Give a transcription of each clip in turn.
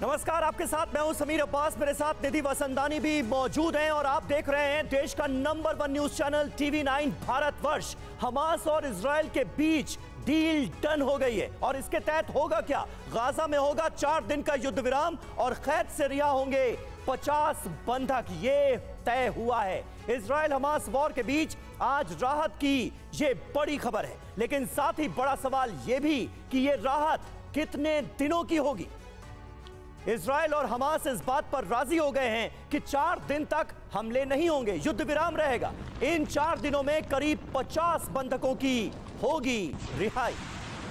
नमस्कार, आपके साथ मैं हूँ समीर अब्बास। मेरे साथ निधि वसंदानी भी मौजूद हैं और आप देख रहे हैं देश का number one news channel TV nine Bharatvarsh Hamas और इसराइल के बीच डील डन हो गई है और इसके तहत होगा क्या? गाजा में होगा चार दिन का युद्ध विराम और कैद से रिहा होंगे पचास बंधक। ये तय हुआ है। इसराइल हमास वॉर के बीच आज राहत की ये बड़ी खबर है। लेकिन साथ ही बड़ा सवाल ये भी कि ये राहत कितने दिनों की होगी? इसराइल और हमास इस बात पर राज़ी हो गए हैं कि चार दिन तक हमले नहीं होंगे, युद्ध विराम रहेगा। इन चार दिनों में करीब 50 बंधकों की होगी रिहाई।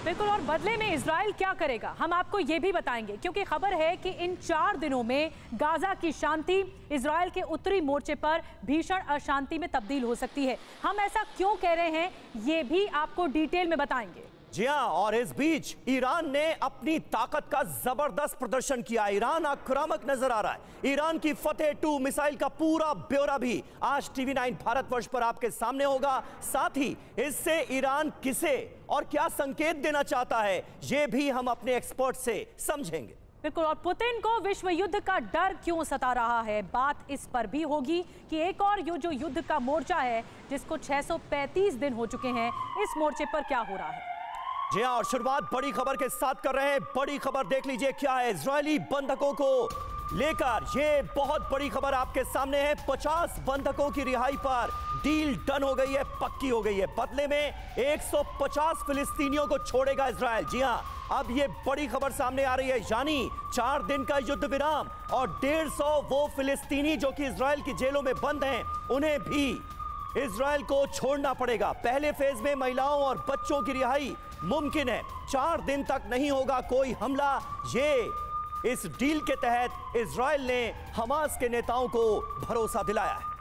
बिल्कुल, और बदले में इसराइल क्या करेगा? हम आपको ये भी बताएँगे, क्योंकि खबर है कि इन चार दिनों में गाजा की शांति, इसराइल के उत्तरी मोर्चे पर भीषण अशांति में तब्दील हो सकती है। हम ऐसा क्यों कह रहे हैं, ये भी आपको डिटेल में बताएँगे। जी हाँ और इस बीच ईरान ने अपनी ताकत का ज़बरदस्त प्रदर्शन किया। ईरान आक्रामक नज़र आ रहा है। ईरान की फतेह टू मिसाइल का पूरा ब्यौरा भी आज टीवी नाइन भारतवर्ष पर आपके सामने होगा। साथ ही इससे ईरान किसे और क्या संकेत देना चाहता है, ये भी हम अपने एक्सपर्ट से समझेंगे। बिल्कुल, और पुतिन को विश्व युद्ध का डर क्यों सता रहा है? बात इस पर भी होगी कि एक और यो जो युद्ध का मोर्चा है, जिसको 635 दिन हो चुके हैं, इस मोर्चे पर क्या हो रहा है? जी हाँ और शुरुआत बड़ी खबर के साथ कर रहे हैं। बड़ी खबर देख लीजिए क्या है इसराइली बंधकों को लेकर। ये बहुत बड़ी खबर आपके सामने है। 50 बंधकों की रिहाई पर डील डन हो गई है, पक्की हो गई है। बदले में 150 फिलिस्तीनियों को छोड़ेगा इसराइल जी हाँ अब ये बड़ी खबर सामने आ रही है। यानी चार दिन का युद्ध विराम और 150 वो फिलिस्तीनी जो कि इसराइल की जेलों में बंद हैं, उन्हें भी इसराइल को छोड़ना पड़ेगा। पहले फ़ेज़ में महिलाओं और बच्चों की रिहाई मुमकिन है। चार दिन तक नहीं होगा कोई हमला। ये इस डील के तहत इसराइल ने हमास के नेताओं को भरोसा दिलाया है।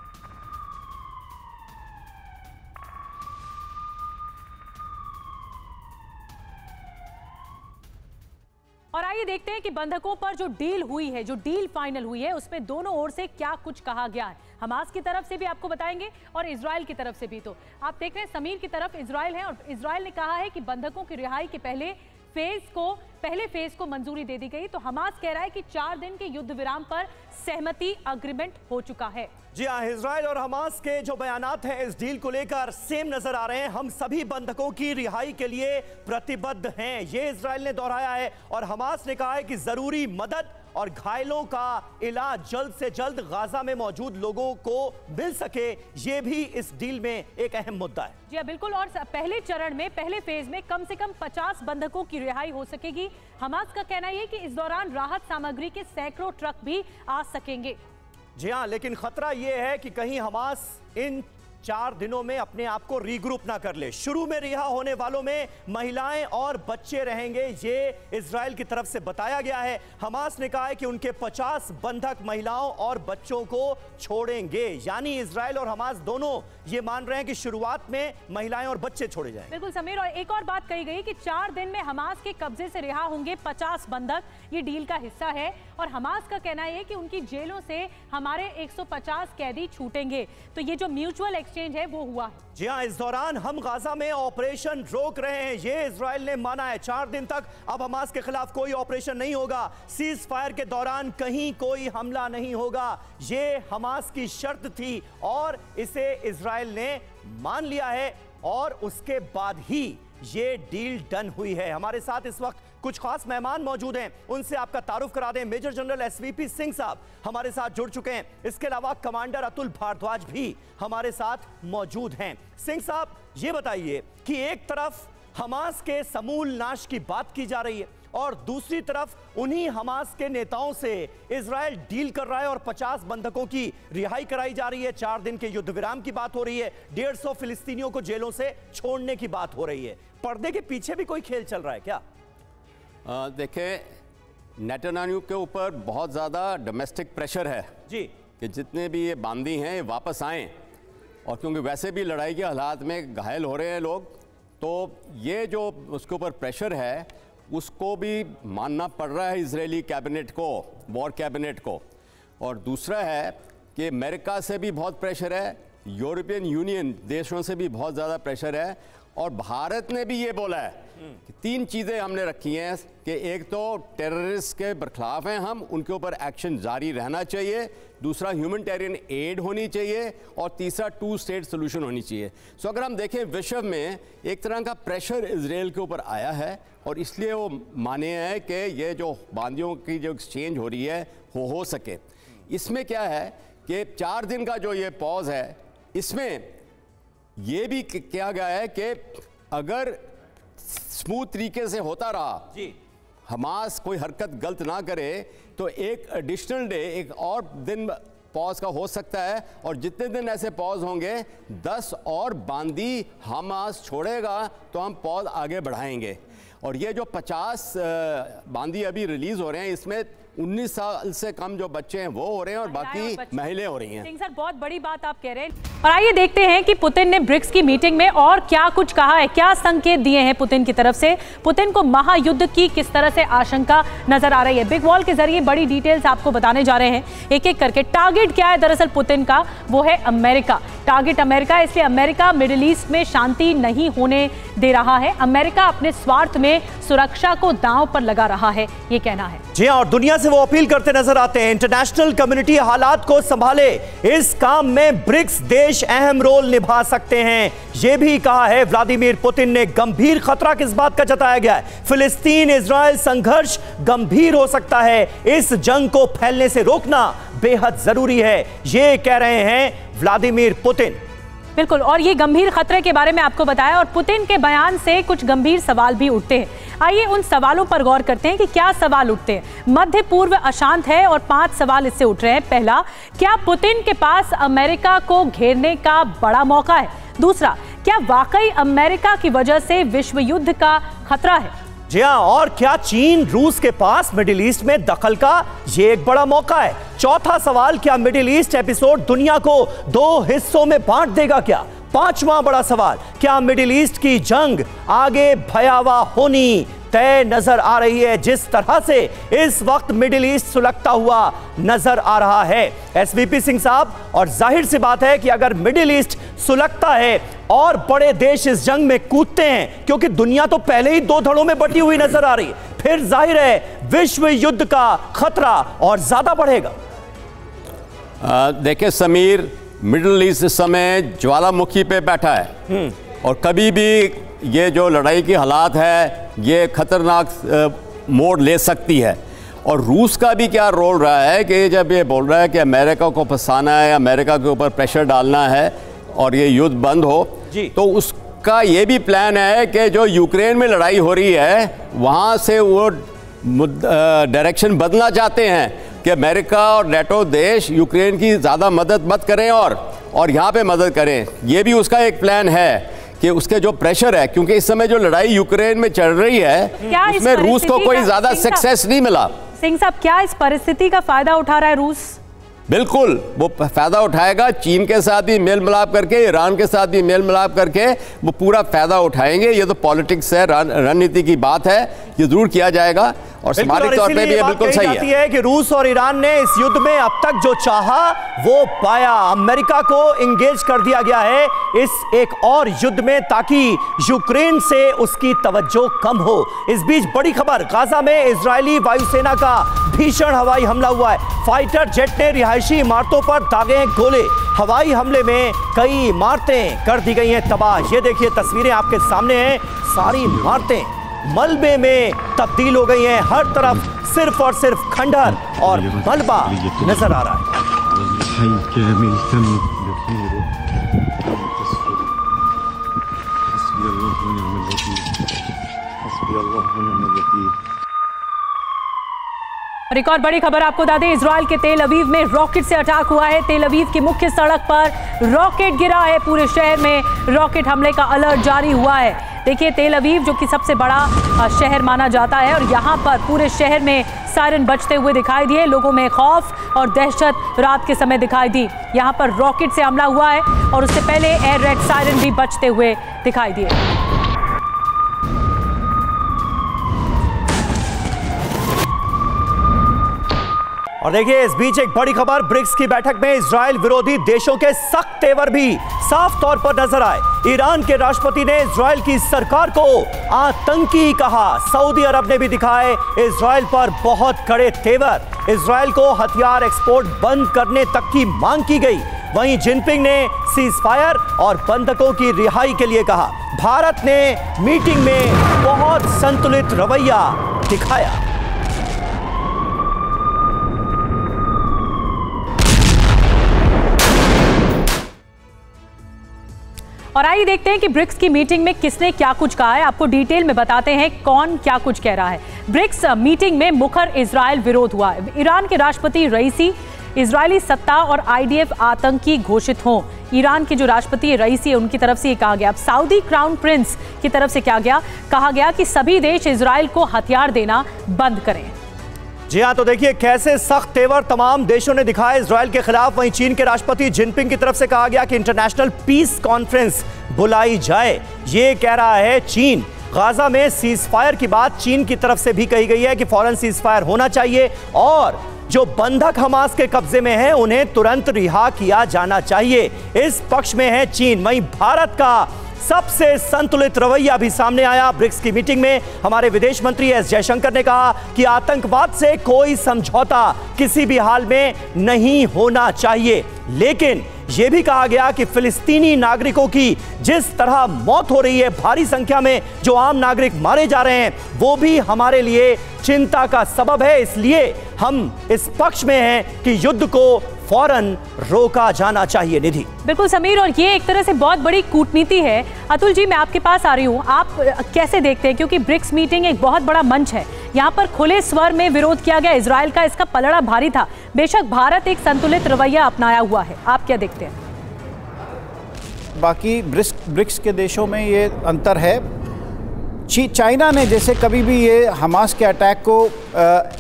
और आइए देखते हैं कि बंधकों पर जो डील हुई है, जो डील फाइनल हुई है, उसमें दोनों ओर से क्या कुछ कहा गया है। हमास की तरफ़ से भी आपको बताएँगे और इसराइल की तरफ़ से भी। तो आप देख रहे हैं, समीर की तरफ़ इसराइल है और इसराइल ने कहा है कि बंधकों की रिहाई के पहले फ़ेज़ को, पहले फ़ेज़ को मंजूरी दे दी गई। तो हमास कह रहा है कि चार दिन के युद्ध विराम पर सहमति अग्रीमेंट हो चुका है। जी हाँ इसराइल और हमास के जो बयानात हैं इस डील को लेकर सेम नज़र आ रहे हैं। हम सभी बंधकों की रिहाई के लिए प्रतिबद्ध हैं। ये इसराइल ने दोहराया है और हमास ने कहा है कि ज़रूरी मदद और घायलों का इलाज जल्द से जल्द गाजा में मौजूद लोगों को मिल सके ये भी इस डील में एक अहम मुद्दा है। जी हाँ, बिल्कुल और पहले चरण में पहले फ़ेज़ में कम से कम 50 बंधकों की रिहाई हो सकेगी। हमास का कहना यह कि इस दौरान राहत सामग्री के सैकड़ों ट्रक भी आ सकेंगे। जी हाँ लेकिन खतरा यह है कि कहीं हमास इन चार दिनों में अपने आप को रीग्रुप ना कर ले। शुरू में रिहा होने वालों में महिलाएँ और बच्चे रहेंगे, ये इसराइल की तरफ़ से बताया गया है। हमास ने कहा है कि उनके 50 बंधक महिलाओं और बच्चों को छोड़ेंगे। यानी इसराइल और हमास दोनों ये मान रहे हैं कि शुरुआत में महिलाएँ और बच्चे छोड़े जाए बिल्कुल, समीर, और एक और बात कही गई कि चार दिन में हमास के कब्जे से रिहा होंगे पचास बंधक। ये डील का हिस्सा है और हमास का कहना है कि उनकी जेलों से हमारे 150 कैदी छूटेंगे। तो ये जो म्यूचुअल एक्सचेंज है, वो हुआ है। जी हाँ इस दौरान हम गाजा में ऑपरेशन रोक रहे हैं। ये इसराइल ने माना है, चार दिन तक अब हमास के खिलाफ कोई ऑपरेशन नहीं होगा। सीज फायर के दौरान कहीं कोई हमला नहीं होगा। ये हमास की शर्त थी और इसे इसराइल ने मान लिया है और उसके बाद ही ये डील डन हुई है। हमारे साथ इस वक्त कुछ खास मेहमान मौजूद हैं। उनसे आपका तारुफ करा दें मेजर जनरल एसवीपी सिंह साहब। हमारे साथ जुड़ चुके हैं। इसके अलावा कमांडर अतुल भारद्वाज भी हमारे साथ मौजूद हैं। सिंह साहब, ये बताइए कि एक तरफ़ हमास के समूल नाश की बात की जा रही है और दूसरी तरफ़ उन्हीं हमास के नेताओं से इसराइल डील कर रहा है और 50 बंधकों की रिहाई कराई जा रही है। चार दिन के युद्ध विराम की बात हो रही है। डेढ़ सौ फिलिस्तीनियों को जेलों से छोड़ने की बात हो रही है। पर्दे के पीछे भी कोई खेल चल रहा है क्या? देखें नेटनान्यू के ऊपर बहुत ज़्यादा डोमेस्टिक प्रेशर है जी। कि जितने भी ये बांदी हैं ये वापस आएँ। और क्योंकि वैसे भी लड़ाई के हालात में घायल हो रहे हैं लोग तो ये जो उसके ऊपर प्रेशर है उसको भी मानना पड़ रहा है इसराइली कैबिनेट को वॉर कैबिनेट को। और दूसरा है कि अमेरिका से भी बहुत प्रेशर है यूरोपियन यूनियन देशों से भी बहुत ज़्यादा प्रेशर है और भारत ने भी ये बोला है कि तीन चीज़ें हमने रखी हैं कि एक तो टेररिस्ट के बरखिलाफ हैं हम, उनके ऊपर एक्शन जारी रहना चाहिए। दूसरा ह्यूमनिटेरियन एड होनी चाहिए और तीसरा टू स्टेट सोल्यूशन होनी चाहिए। सो अगर हम देखें विश्व में एक तरह का प्रेशर इसराइल के ऊपर आया है और इसलिए वो माने हैं कि ये जो बांदियों की जो एक्सचेंज हो रही है, वो हो सके। इसमें क्या है कि चार दिन का जो ये पॉज है, इसमें ये भी किया गया है कि अगर स्मूथ तरीके से होता रहा। जी। हमास कोई हरकत गलत ना करे तो एक एडिशनल डे एक और दिन पॉज का हो सकता है और जितने दिन ऐसे पॉज होंगे 10 और बांदी हमास छोड़ेगा तो हम पॉज आगे बढ़ाएँगे। और ये जो 50 बांदी अभी रिलीज़ हो रहे हैं इसमें 19 साल से कम जो बच्चे हैं वो हो रहे हैं और बाकी महिलाएँ हो रही हैं। सिंह सर बहुत बड़ी बात आप कह रहे हैं। और आइए देखते हैं कि पुतिन ने ब्रिक्स की मीटिंग में और क्या कुछ कहा है क्या संकेत दिए हैं पुतिन की तरफ़ से। पुतिन को महायुद्ध की किस तरह से आशंका नज़र आ रही है? बिग वॉल के ज़रिए बड़ी डिटेल्स आपको बताने जा रहे हैं। एक एक करके टारगेट क्या है दरअसल पुतिन का? वो है अमेरिका। टारगेट अमेरिका इसलिए अमेरिका मिडिल ईस्ट में शांति नहीं होने दे रहा है। अमेरिका अपने स्वार्थ में सुरक्षा को दांव पर लगा रहा है ये कहना है। जी हाँ और दुनिया से वो अपील करते नज़र आते हैं। इंटरनेशनल कम्युनिटी हालात को संभाले। इस काम में ब्रिक्स देश अहम रोल निभा सकते हैं। ये भी कहा है, व्लादिमीर पुतिन ने गंभीर खतरा किस बात का जताया गया है? फिलिस्तीन इसराइल संघर्ष गंभीर हो सकता है। इस जंग को फैलने से रोकना बेहद ज़रूरी है। ये कह रहे हैं व्लादिमीर पुतिन। बिल्कुल, और ये गंभीर खतरे के बारे में आपको बताया, और पुतिन के बयान से कुछ गंभीर सवाल भी उठते हैं। आइए उन सवालों पर गौर करते हैं कि क्या सवाल उठते हैं। मध्य पूर्व अशांत है और पाँच सवाल इससे उठ रहे हैं। पहला, क्या पुतिन के पास अमेरिका को घेरने का बड़ा मौका है? दूसरा, क्या वाकई अमेरिका की वजह से विश्व युद्ध का खतरा है? जी हाँ और क्या चीन, रूस के पास मिडिल ईस्ट में दखल का ये एक बड़ा मौका है? चौथा सवाल, क्या मिडिल ईस्ट एपिसोड दुनिया को दो हिस्सों में बांट देगा क्या? पांचवा बड़ा सवाल, क्या मिडिल ईस्ट की जंग आगे भयावह होनी तय नज़र आ रही है? जिस तरह से इस वक्त मिडिल ईस्ट सुलगता हुआ नज़र आ रहा है। एसवीपी सिंह साहब, और ज़ाहिर सी बात है कि अगर मिडिल ईस्ट सुलगता है, और बड़े देश इस जंग में कूदते हैं, क्योंकि दुनिया तो पहले ही दो धड़ों में बटी हुई नज़र आ रही है, फिर ज़ाहिर है विश्व युद्ध का खतरा और ज़्यादा बढ़ेगा। देखिए समीर मिडिल ईस्ट इस समय ज्वालामुखी पे बैठा है। और कभी भी ये जो लड़ाई की हालात है ये खतरनाक मोड़ ले सकती है। और रूस का भी क्या रोल रहा है कि जब ये बोल रहा है कि अमेरिका को फंसाना है अमेरिका के ऊपर प्रेशर डालना है और ये युद्ध बंद हो जी। तो उसका ये भी प्लान है कि जो यूक्रेन में लड़ाई हो रही है वहाँ से वो डायरेक्शन बदलना चाहते हैं। कि अमेरिका और नेटो देश यूक्रेन की ज़्यादा मदद मत करें और और यहाँ पे मदद करें। ये भी उसका एक प्लान है कि उसके जो प्रेशर है क्योंकि इस समय जो लड़ाई यूक्रेन में चल रही है उसमें रूस को कोई ज़्यादा सक्सेस नहीं मिला। सिंह साहब क्या इस परिस्थिति का फ़ायदा उठा रहा है रूस? बिल्कुल वो फ़ायदा उठाएगा। चीन के साथ भी मेल मिलाप करके ईरान के साथ भी मेल मिलाप करके वो पूरा फ़ायदा उठाएँगे। ये तो पॉलिटिक्स है रणनीति की बात है ये ज़रूर किया जाएगा। और सामाजिक तौर पे भी ये बिल्कुल सही है।, है कि रूस और ईरान ने इस युद्ध में अब तक जो चाहा वो पाया। अमेरिका को इंगेज कर दिया गया है इस एक और युद्ध में ताकि यूक्रेन से उसकी तवज्जो कम हो। इस बीच बड़ी खबर गाजा में इजरायली वायुसेना का भीषण हवाई हमला हुआ है। फाइटर जेट ने रिहायशी इमारतों पर दागे हैं गोले। हवाई हमले में कई इमारतें कर दी गई हैं तबाह। ये देखिए तस्वीरें आपके सामने हैं। सारी इमारतें मलबे में तब्दील हो गई हैं। हर तरफ़ सिर्फ़ और सिर्फ़ खंडहर और मलबा नज़र आ रहा है। और एक और बड़ी खबर आपको बता दें इसराइल के तेल अवीव में रॉकेट से अटैक हुआ है। तेल अवीव की मुख्य सड़क पर रॉकेट गिरा है। पूरे शहर में रॉकेट हमले का अलर्ट जारी हुआ है। देखिए, तेल अवीव, जो कि सबसे बड़ा शहर माना जाता है, और यहाँ पर पूरे शहर में सायरन बचते हुए दिखाई दिए। लोगों में खौफ और दहशत रात के समय दिखाई दी। यहाँ पर रॉकेट से हमला हुआ है, और उससे पहले एयर रेड सायरन भी बचते हुए दिखाई दिए। और देखिए, इस बीच एक बड़ी खबर, ब्रिक्स की बैठक में इसराइल विरोधी देशों के सख्त तेवर भी साफ़ तौर पर नज़र आए। ईरान के राष्ट्रपति ने इसराइल की सरकार को आतंकी कहा। सऊदी अरब ने भी दिखाए इसराइल पर बहुत कड़े तेवर। इसराइल को हथियार एक्सपोर्ट बंद करने तक की मांग की गई। वहीं जिनपिंग ने सीज फायर और बंधकों की रिहाई के लिए कहा। भारत ने मीटिंग में बहुत संतुलित रवैया दिखाया। और आइए देखते हैं कि ब्रिक्स की मीटिंग में किसने क्या कुछ कहा है। आपको डिटेल में बताते हैं कौन क्या कुछ कह रहा है। ब्रिक्स मीटिंग में मुखर इसराइल विरोध हुआ। ईरान के राष्ट्रपति रईसी इसराइली सत्ता और आईडीएफ आतंकी घोषित हों। ईरान के जो राष्ट्रपति रईसी है, उनकी तरफ़ से ये कहा गया। अब सऊदी क्राउन प्रिंस की तरफ़ से क्या गया? कहा गया कि सभी देश इसराइल को हथियार देना बंद करें। जी हाँ तो देखिए कैसे सख्त तेवर तमाम देशों ने दिखाए। इसराइल के खिलाफ वहीं चीन के राष्ट्रपति जिनपिंग की तरफ़ से कहा गया कि इंटरनेशनल पीस कॉन्फ्रेंस बुलाई जाए। ये कह रहा है चीन। गाजा में सीज फायर की बात चीन की तरफ़ से भी कही गई है कि फ़ौरन सीज फायर होना चाहिए और जो बंधक हमास के कब्जे में है, उन्हें तुरंत रिहा किया जाना चाहिए। इस पक्ष में है चीन। वहीं भारत का सबसे संतुलित रवैया भी सामने आया। ब्रिक्स की मीटिंग में हमारे विदेश मंत्री एस जयशंकर ने कहा कि आतंकवाद से कोई समझौता किसी भी हाल में नहीं होना चाहिए। लेकिन यह भी कहा गया कि फिलिस्तीनी नागरिकों की जिस तरह मौत हो रही है, भारी संख्या में जो आम नागरिक मारे जा रहे हैं, वो भी हमारे लिए चिंता का सबब है। इसलिए हम इस पक्ष में हैं कि युद्ध को फ़ौरन रोका जाना चाहिए निधि। बिल्कुल समीर और ये एक तरह से बहुत बड़ी कूटनीति है। अतुल जी मैं आपके पास आ रही हूँ। आप कैसे देखते हैं? क्योंकि ब्रिक्स मीटिंग एक बहुत बड़ा मंच है। यहाँ पर खुले स्वर में विरोध किया गया। इसराइल का इसका पलड़ा भारी था। बेशक भारत एक संतुलित रवैया अपनाया हुआ है। आप क्या देखते हैं? बाकी ब्रिक्स ब्रिक्स के देशों में ये अंतर है। चाइना ने जैसे कभी भी ये हमास के अटैक को आ,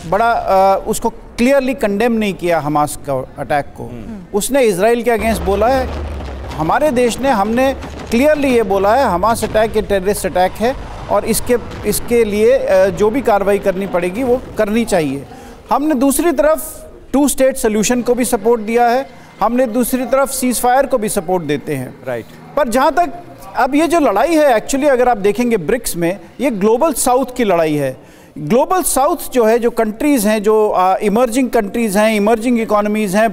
बड़ा आ, उसको क्लियरली कंडेम नहीं किया हमास का अटैक को। उसने इसराइल के अगेंस्ट बोला है। हमारे देश ने हमने क्लियरली ये बोला है हमास अटैक ये टेररिस्ट अटैक है और इसके इसके लिए जो भी कार्रवाई करनी पड़ेगी वो करनी चाहिए। हमने दूसरी तरफ़ टू स्टेट सोल्यूशन को भी सपोर्ट दिया है। हमने दूसरी तरफ़ सीज फायर को भी सपोर्ट देते हैं। Right right. पर जहाँ तक अब ये जो लड़ाई है एक्चुअली अगर आप देखेंगे ब्रिक्स में ये ग्लोबल साउथ की लड़ाई है। ग्लोबल साउथ जो है, जो कंट्रीज़ हैं, जो इमर्जिंग कंट्रीज़ हैं, इमर्जिंग इकोनॉमीज़ हैं,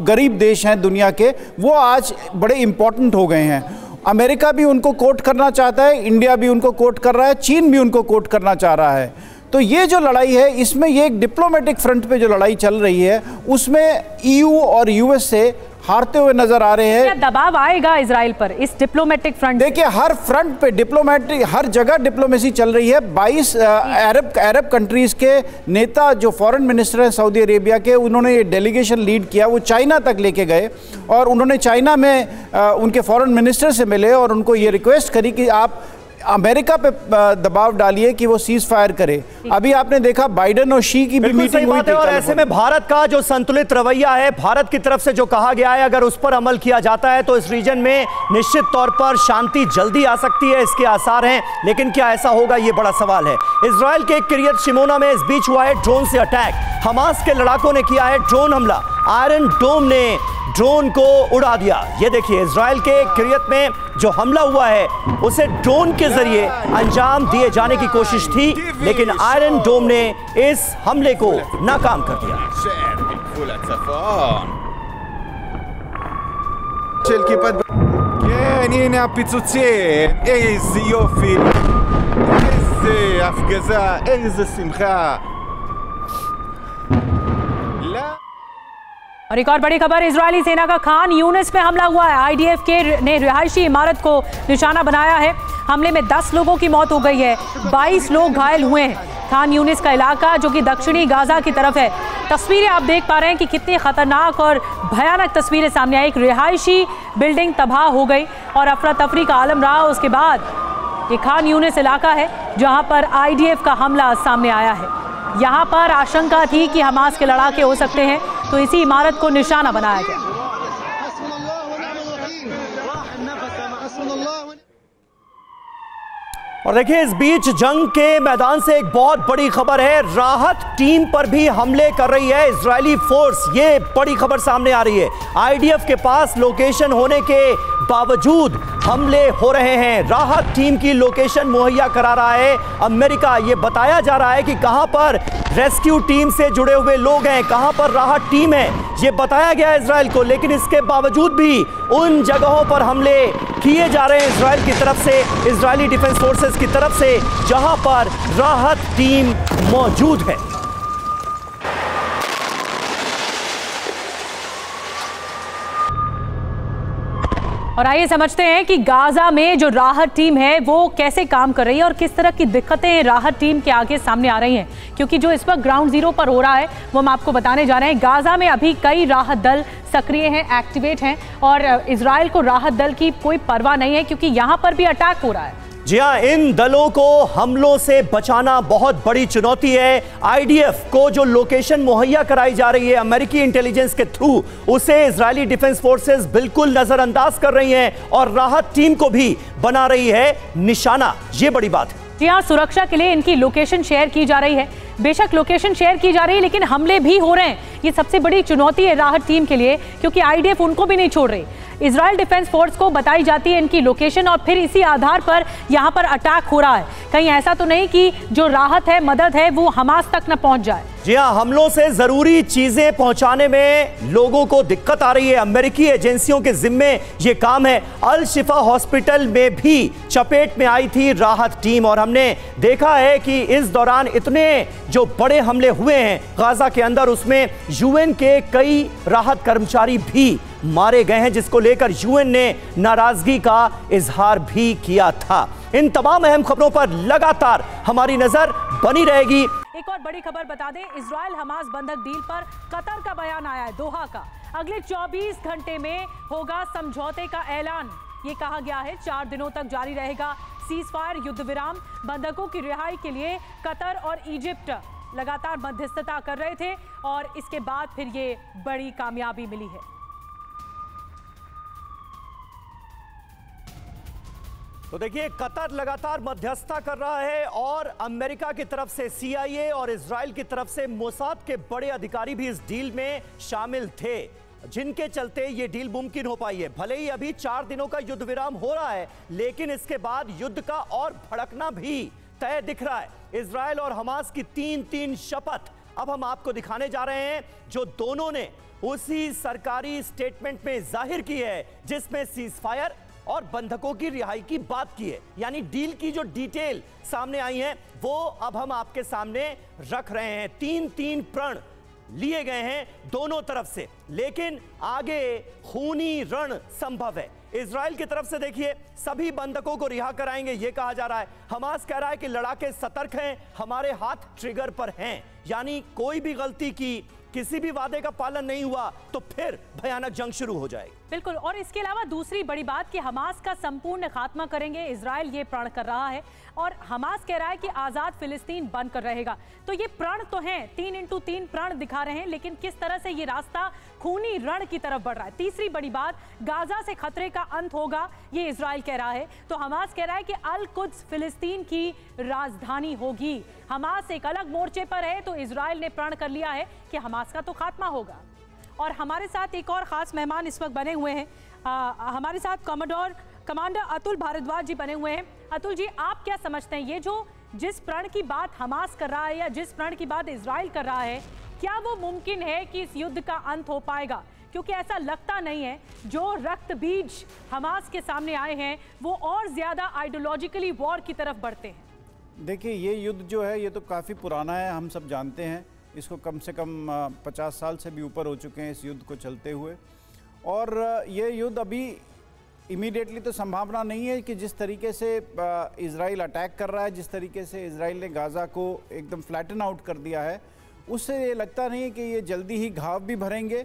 गरीब देश हैं दुनिया के, वो आज बड़े इंपॉर्टेंट हो गए हैं। अमेरिका भी उनको कोट करना चाहता है, इंडिया भी उनको कोट कर रहा है, चीन भी उनको कोट करना चाह रहा है। तो ये जो लड़ाई है, इसमें ये एक डिप्लोमेटिक फ्रंट पे जो लड़ाई चल रही है, उसमें ईयू और यूएस से हारते हुए नज़र आ रहे हैं। दबाव आएगा इसराइल पर इस डिप्लोमेटिक फ्रंट देखिए हर फ्रंट पे डिप्लोमेटिक हर जगह डिप्लोमेसी चल रही है। 22 अरब अरब कंट्रीज़ के नेता जो फॉरेन मिनिस्टर हैं सऊदी अरेबिया के उन्होंने ये डेलीगेशन लीड किया। वो चाइना तक लेके गए और उन्होंने चाइना में आ, उनके फॉरेन मिनिस्टर से मिले और उनको ये रिक्वेस्ट करी कि आप अमेरिका पे दबाव डालिए कि वो सीज फायर करे। अभी आपने देखा बाइडेन और शी की भी मीटिंग हुई थी और ऐसे में भारत का जो संतुलित रवैया है भारत की तरफ़ से जो कहा गया है अगर उस पर अमल किया जाता है तो इस रीजन में निश्चित तौर पर शांति जल्दी आ सकती है इसके आसार हैं। लेकिन क्या ऐसा होगा ये बड़ा सवाल है। इसराइल के किरियत शिमोना में इस बीच हुआ है ड्रोन से अटैक। हमास के लड़ाकों ने किया है ड्रोन हमला। आयरन डोम ने ड्रोन को उड़ा दिया ये देखिए इसराइल के क्रियत में जो हमला हुआ है उसे ड्रोन के जरिए अंजाम दिए जाने की कोशिश थी लेकिन आयरन डोम ने इस हमले को नाकाम कर दिया כן, הנה הפיצוצים, איזה יופי, איזה הפגזה, איזה שמחה. और एक और बड़ी खबर इजरायली सेना का खान यूनिस पे हमला हुआ है। आईडीएफ के ने रिहायशी इमारत को निशाना बनाया है। हमले में 10 लोगों की मौत हो गई है। 22 लोग घायल हुए हैं। खान यूनिस का इलाका, जो कि दक्षिणी गाजा की तरफ़ है। तस्वीरें आप देख पा रहे हैं कि कितनी खतरनाक और भयानक तस्वीरें सामने आई। एक रिहायशी बिल्डिंग तबाह हो गई और अफरा तफरी का आलम रहा। उसके बाद ये खान यूनिस इलाका है, जहाँ पर आईडीएफ का हमला सामने आया है। यहाँ पर आशंका थी कि हमास के लड़ाके हो सकते हैं। तो इसी इमारत को निशाना बनाया गया। और देखिए, इस बीच जंग के मैदान से एक बहुत बड़ी खबर है। राहत टीम पर भी हमले कर रही है। इजरायली फोर्स, ये बड़ी खबर सामने आ रही है। आईडीएफ के पास लोकेशन होने के बावजूद हमले हो रहे हैं। राहत टीम की लोकेशन मुहैया करा रहा है। अमेरिका, ये बताया जा रहा है कि कहाँ पर रेस्क्यू टीम से जुड़े हुए लोग हैं, कहाँ पर राहत टीम है, ये बताया गया इसराइल को। लेकिन इसके बावजूद भी उन जगहों पर हमले किए जा रहे हैं, इसराइल की तरफ़ से, इसराइली डिफेंस फोर्सेस की तरफ़ से, जहाँ पर राहत टीम मौजूद है। और आइए समझते हैं कि गाजा में जो राहत टीम है, वो कैसे काम कर रही है और किस तरह की दिक्कतें राहत टीम के आगे सामने आ रही हैं। क्योंकि जो इस वक्त ग्राउंड ज़ीरो पर हो रहा है, वो हम आपको बताने जा रहे हैं। गाजा में अभी कई राहत दल सक्रिय हैं, एक्टिवेट हैं और इसराइल को राहत दल की कोई परवाह नहीं है, क्योंकि यहाँ पर भी अटैक हो रहा है। जी हाँ इन दलों को हमलों से बचाना बहुत बड़ी चुनौती है। आईडीएफ को जो लोकेशन मुहैया कराई जा रही है अमेरिकी इंटेलिजेंस के थ्रू, उसे इजरायली डिफेंस फोर्सेस बिल्कुल नजरअंदाज कर रही हैं और राहत टीम को भी बना रही है निशाना। ये बड़ी बात है। जी हाँ सुरक्षा के लिए इनकी लोकेशन शेयर की जा रही है। बेशक लोकेशन शेयर की जा रही है, लेकिन हमले भी हो रहे हैं। ये सबसे बड़ी चुनौती है राहत टीम के लिए, क्योंकि आईडीएफ उनको भी नहीं छोड़ रही। इसराइल डिफेंस फोर्स को बताई जाती है इनकी लोकेशन और फिर इसी आधार पर यहाँ पर अटैक हो रहा है। कहीं ऐसा तो नहीं कि जो राहत है, मदद है, वो हमास तक न पहुँच जाए। जी हाँ हमलों से ज़रूरी चीज़ें पहुँचाने में लोगों को दिक्कत आ रही है। अमेरिकी एजेंसियों के जिम्मे ये काम है। अल शिफा हॉस्पिटल में भी चपेट में आई थी राहत टीम और हमने देखा है कि इस दौरान इतने जो बड़े हमले हुए हैं गाजा के अंदर, उसमें यूएन के कई राहत कर्मचारी भी मारे गए हैं, जिसको लेकर यूएन ने नाराज़गी का इजहार भी किया था। इन तमाम अहम खबरों पर लगातार हमारी नज़र बनी रहेगी। एक और बड़ी खबर बता दें इसराइल हमास बंधक डील पर कतर का बयान आया है, दोहा का। अगले 24 घंटे में होगा समझौते का ऐलान। ये कहा गया है, चार दिनों तक जारी रहेगा सीज फायर युद्ध विराम बंधकों की रिहाई के लिए कतर और इजिप्ट लगातार मध्यस्थता कर रहे थे और इसके बाद फिर ये बड़ी कामयाबी मिली है। तो देखिए, कतर लगातार मध्यस्थता कर रहा है और अमेरिका की तरफ़ से सीआईए और इसराइल की तरफ़ से मोसाद के बड़े अधिकारी भी इस डील में शामिल थे, जिनके चलते ये डील मुमकिन हो पाई है। भले ही अभी चार दिनों का युद्ध विराम हो रहा है, लेकिन इसके बाद युद्ध का और भड़कना भी तय दिख रहा है। इसराइल और हमास की तीन तीन शपथ अब हम आपको दिखाने जा रहे हैं, जो दोनों ने उसी सरकारी स्टेटमेंट में ज़ाहिर की है, जिसमें सीज फायर और बंधकों की रिहाई की बात की है। यानी डील की जो डिटेल सामने आई है, वो अब हम आपके सामने रख रहे हैं। तीन तीन प्रण लिए गए हैं दोनों तरफ़ से। लेकिन आगे खूनी रण संभव है। इसराइल की तरफ़ से देखिए, सभी बंधकों को रिहा कराएँगे यह कहा जा रहा है। हमास कह रहा है कि लड़ाके सतर्क हैं, हमारे हाथ ट्रिगर पर हैं। यानी कोई भी गलती की किसी भी वादे का पालन नहीं हुआ तो फिर भयानक जंग शुरू हो जाएगी। बिल्कुल, और इसके अलावा दूसरी बड़ी बात कि हमास का संपूर्ण खात्मा करेंगे इसराइल ये प्रण कर रहा है, और हमास कह रहा है कि आज़ाद फिलिस्तीन बनकर रहेगा। तो ये प्रण तो हैं, तीन इंटू तीन प्रण दिखा रहे हैं, लेकिन किस तरह से ये रास्ता खूनी रण की तरफ़ बढ़ रहा है? तीसरी बड़ी बात, गाजा से खतरे का अंत होगा, ये इसराइल कह रहा है। तो हमास कह रहा है कि अल कुद्स फिलिस्तीन की राजधानी होगी। हमास एक अलग मोर्चे पर है तो इसराइल ने प्रण कर लिया है कि हमास का तो खात्मा होगा। और हमारे साथ एक और ख़ास मेहमान इस वक्त बने हुए हैं। हमारे साथ कमांडोर कमांडर अतुल भारद्वाज जी बने हुए हैं। अतुल जी, आप क्या समझते हैं? ये जो जिस प्रण की बात हमास कर रहा है या जिस प्रण की बात इसराइल कर रहा है, क्या वो मुमकिन है कि इस युद्ध का अंत हो पाएगा? क्योंकि ऐसा लगता नहीं है, जो रक्त बीज हमास के सामने आए हैं, वो और ज़्यादा आइडियोलॉजिकली वॉर की तरफ़ बढ़ते हैं। देखिए, ये युद्ध जो है, ये तो काफ़ी पुराना है, हम सब जानते हैं। इसको कम से कम पचास साल से भी ऊपर हो चुके हैं इस युद्ध को चलते हुए। और ये युद्ध अभी इमीडिएटली तो संभावना नहीं है कि जिस तरीके से इसराइल अटैक कर रहा है, जिस तरीके से इसराइल ने गाज़ा को एकदम फ्लैटन आउट कर दिया है, उससे ये लगता नहीं है कि ये जल्दी ही घाव भी भरेंगे।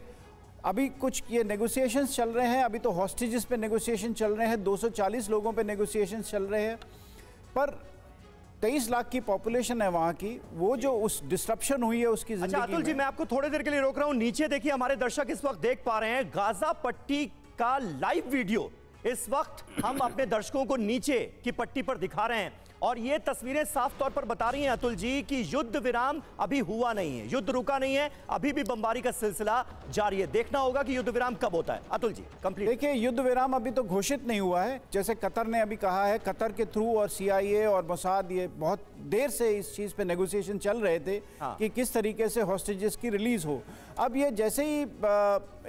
अभी कुछ ये नेगोशिएशंस चल रहे हैं, अभी तो हॉस्टेजेस पे नेगोशिएशन चल रहे हैं 240 लोगों पे नेगोशिएशंस चल रहे हैं। पर तेईस लाख की पॉपुलेशन है वहाँ की वो जो उस डिस्ट्रप्शन हुई है उसकी अच्छा अतुल जी मैं। आपको थोड़ी देर के लिए रोक रहा हूँ। नीचे देखिए हमारे दर्शक इस वक्त देख पा रहे हैं गाजा पट्टी का लाइव वीडियो इस वक्त हम अपने दर्शकों को नीचे की पट्टी पर दिखा रहे हैं। और ये तस्वीरें साफ़ तौर पर बता रही हैं अतुल जी कि युद्ध विराम अभी हुआ नहीं है। युद्ध रुका नहीं है अभी भी बमबारी का सिलसिला जारी है। देखना होगा कि युद्ध विराम कब होता है। अतुल जी कंप्लीट देखिए युद्ध विराम अभी तो घोषित नहीं हुआ है। जैसे कतर ने अभी कहा है कतर के थ्रू और सीआईए और मोसाद ये बहुत देर से इस चीज़ पे नेगोशिएशन चल रहे थे हाँ। कि किस तरीके से हॉस्टेजेस की रिलीज़ हो। अब ये जैसे ही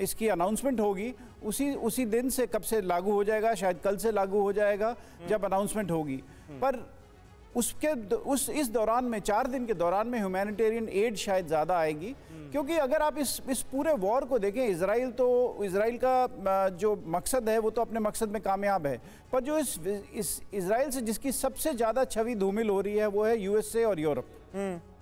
इसकी अनाउंसमेंट होगी उसी उसी दिन से कब से लागू हो जाएगा? शायद कल से लागू हो जाएगा जब अनाउंसमेंट होगी। पर उसके उस इस दौरान में चार दिन के दौरान में ह्यूमैनिटेरियन एड शायद ज़्यादा आएगी। क्योंकि अगर आप इस इस पूरे वॉर को देखें इसराइल तो इसराइल का जो मकसद है वो तो अपने मकसद में कामयाब है। पर जो इस इस इसराइल से जिसकी सबसे ज़्यादा छवि धूमिल हो रही है वो है यूएसए और यूरोप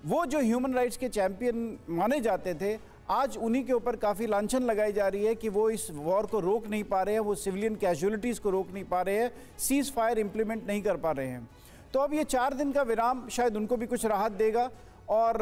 वो जो ह्यूमन राइट्स के चैम्पियन माने जाते थे आज उन्हीं के ऊपर काफ़ी लांछन लगाई जा रही है कि वो इस वॉर को रोक नहीं पा रहे हैं वो सिविलियन कैजुअलिटीज़ को रोक नहीं पा रहे हैं सीज फायर इम्प्लीमेंट नहीं कर पा रहे हैं। तो अब ये चार दिन का विराम शायद उनको भी कुछ राहत देगा और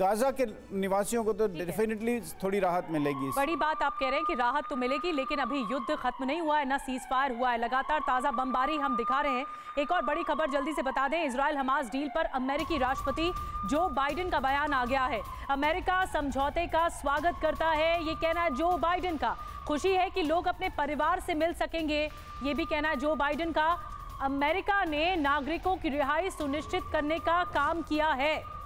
गाजा के निवासियों को तो डेफिनेटली थोड़ी राहत मिलेगी बड़ी बात आप कह रहे हैं कि राहत तो मिलेगी लेकिन अभी युद्ध खत्म नहीं हुआ है ना सीज फायर हुआ है। लगातार ताज़ा बमबारी हम दिखा रहे हैं। एक और बड़ी खबर जल्दी से बता दें इसराइल हमास डील पर अमेरिकी राष्ट्रपति जो बाइडेन का बयान आ गया है। अमेरिका समझौते का स्वागत करता है ये कहना है जो बाइडेन का। खुशी है कि लोग अपने परिवार से मिल सकेंगे ये भी कहना है जो बाइडेन का। अमेरिका ने नागरिकों की रिहाई सुनिश्चित करने का काम किया है।